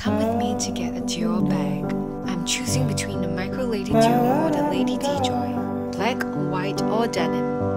Come with me to get a Dior bag. I'm choosing between the Micro Lady Dior or the Lady D Black, white, or denim.